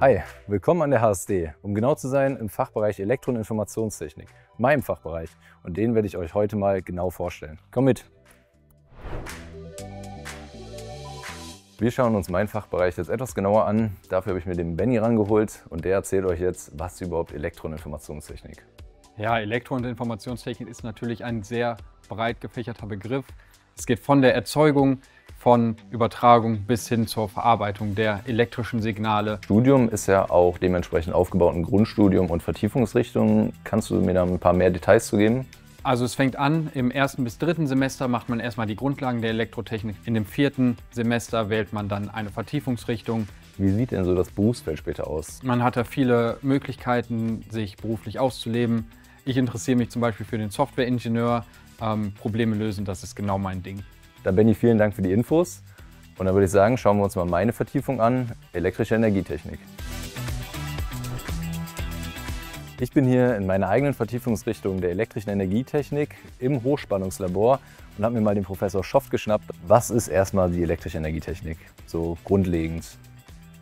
Hi, willkommen an der HSD, um genau zu sein im Fachbereich Elektro- und Informationstechnik, meinem Fachbereich. Und den werde ich euch heute mal genau vorstellen. Komm mit! Wir schauen uns meinen Fachbereich jetzt etwas genauer an. Dafür habe ich mir den Benny rangeholt und der erzählt euch jetzt, was überhaupt Elektro- und Informationstechnik. Ja, Elektro- und Informationstechnik ist natürlich ein sehr breit gefächerter Begriff. Es geht von der Erzeugung von Übertragung bis hin zur Verarbeitung der elektrischen Signale. Studium ist ja auch dementsprechend aufgebaut ein Grundstudium und Vertiefungsrichtung. Kannst du mir da ein paar mehr Details zu geben? Also es fängt an, im ersten bis dritten Semester macht man erstmal die Grundlagen der Elektrotechnik. In dem vierten Semester wählt man dann eine Vertiefungsrichtung. Wie sieht denn so das Berufsfeld später aus? Man hat da viele Möglichkeiten, sich beruflich auszuleben. Ich interessiere mich zum Beispiel für den Softwareingenieur. Ähm, Probleme lösen, das ist genau mein Ding. Dann Benny, vielen Dank für die Infos. Und dann würde ich sagen, schauen wir uns mal meine Vertiefung an, elektrische Energietechnik. Ich bin hier in meiner eigenen Vertiefungsrichtung der elektrischen Energietechnik im Hochspannungslabor und habe mir mal den Professor Schoft geschnappt. Was ist erstmal die elektrische Energietechnik, so grundlegend?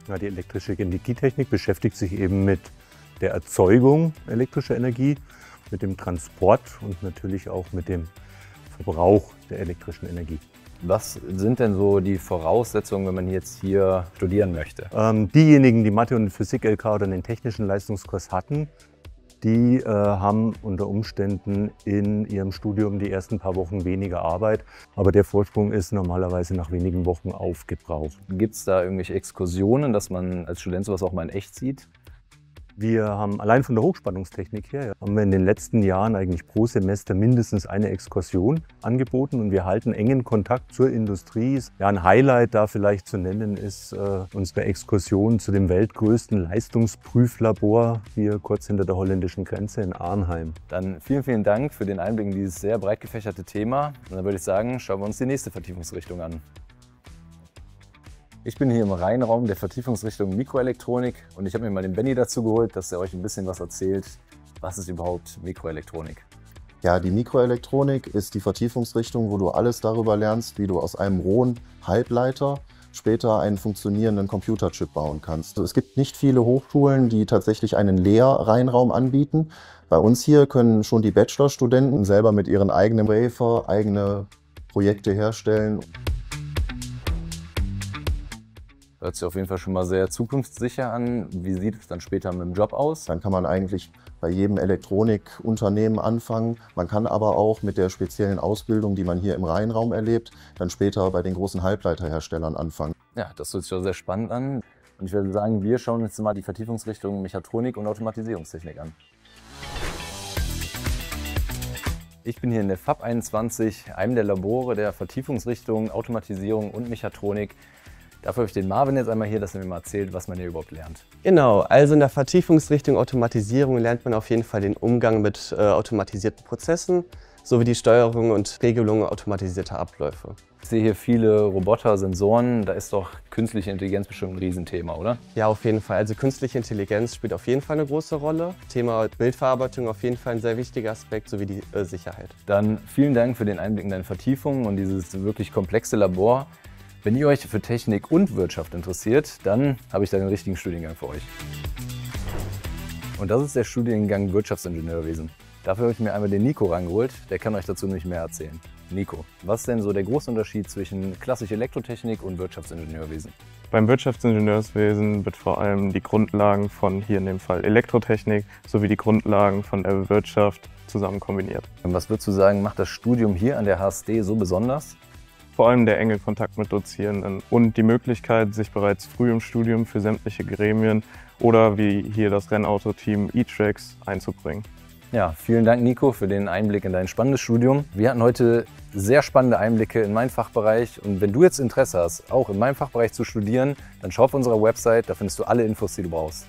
Ja, die elektrische Energietechnik beschäftigt sich eben mit der Erzeugung elektrischer Energie, mit dem Transport und natürlich auch mit dem Verbrauch der elektrischen Energie. Was sind denn so die Voraussetzungen, wenn man jetzt hier studieren möchte? Ähm, diejenigen, die Mathe- und Physik-LK oder den technischen Leistungskurs hatten, die äh, haben unter Umständen in ihrem Studium die ersten paar Wochen weniger Arbeit. Aber der Vorsprung ist normalerweise nach wenigen Wochen aufgebraucht. Gibt es da irgendwelche Exkursionen, dass man als Student sowas auch mal in echt sieht? Wir haben allein von der Hochspannungstechnik her, haben wir in den letzten Jahren eigentlich pro Semester mindestens eine Exkursion angeboten und wir halten engen Kontakt zur Industrie. Ja, ein Highlight da vielleicht zu nennen ist äh, unsere Exkursion zu dem weltgrößten Leistungsprüflabor hier kurz hinter der holländischen Grenze in Arnheim. Dann vielen, vielen Dank für den Einblick in dieses sehr breit gefächerte Thema. Und dann würde ich sagen, schauen wir uns die nächste Vertiefungsrichtung an. Ich bin hier im Rheinraum der Vertiefungsrichtung Mikroelektronik und ich habe mir mal den Benny dazu geholt, dass er euch ein bisschen was erzählt. Was ist überhaupt Mikroelektronik? Ja, die Mikroelektronik ist die Vertiefungsrichtung, wo du alles darüber lernst, wie du aus einem rohen Halbleiter später einen funktionierenden Computerchip bauen kannst. Es gibt nicht viele Hochschulen, die tatsächlich einen Lehrreinraum anbieten. Bei uns hier können schon die Bachelorstudenten selber mit ihren eigenen Wafer eigene Projekte herstellen. Hört sich auf jeden Fall schon mal sehr zukunftssicher an. Wie sieht es dann später mit dem Job aus? Dann kann man eigentlich bei jedem Elektronikunternehmen anfangen. Man kann aber auch mit der speziellen Ausbildung, die man hier im Rheinraum erlebt, dann später bei den großen Halbleiterherstellern anfangen. Ja, das hört sich schon sehr spannend an. Und ich würde sagen, wir schauen uns mal die Vertiefungsrichtung Mechatronik und Automatisierungstechnik an. Ich bin hier in der FAB 21, einem der Labore der Vertiefungsrichtung Automatisierung und Mechatronik Dafür habe ich den Marvin jetzt einmal hier, dass er mir mal erzählt, was man hier überhaupt lernt. Genau, also in der Vertiefungsrichtung Automatisierung lernt man auf jeden Fall den Umgang mit äh, automatisierten Prozessen sowie die Steuerung und Regelung automatisierter Abläufe. Ich sehe hier viele Roboter, Sensoren. Da ist doch künstliche Intelligenz bestimmt ein Riesenthema, oder? Ja, auf jeden Fall. Also künstliche Intelligenz spielt auf jeden Fall eine große Rolle. Thema Bildverarbeitung auf jeden Fall ein sehr wichtiger Aspekt, sowie die äh, Sicherheit. Dann vielen Dank für den Einblick in deine Vertiefung und dieses wirklich komplexe Labor. Wenn ihr euch für Technik und Wirtschaft interessiert, dann habe ich da den richtigen Studiengang für euch. Und das ist der Studiengang Wirtschaftsingenieurwesen. Dafür habe ich mir einmal den Nico rangeholt, der kann euch dazu nämlich mehr erzählen. Nico, was ist denn so der große Unterschied zwischen klassischer Elektrotechnik und Wirtschaftsingenieurwesen? Beim Wirtschaftsingenieurswesen wird vor allem die Grundlagen von hier in dem Fall Elektrotechnik sowie die Grundlagen von der Wirtschaft zusammen kombiniert. Und was würdest du sagen, macht das Studium hier an der HSD so besonders? Vor allem der enge Kontakt mit Dozierenden und die Möglichkeit, sich bereits früh im Studium für sämtliche Gremien oder wie hier das Rennauto-Team E-Tracks einzubringen. Ja, vielen Dank Nico für den Einblick in dein spannendes Studium. Wir hatten heute sehr spannende Einblicke in meinen Fachbereich und wenn du jetzt Interesse hast, auch in meinem Fachbereich zu studieren, dann schau auf unserer Website, da findest du alle Infos, die du brauchst.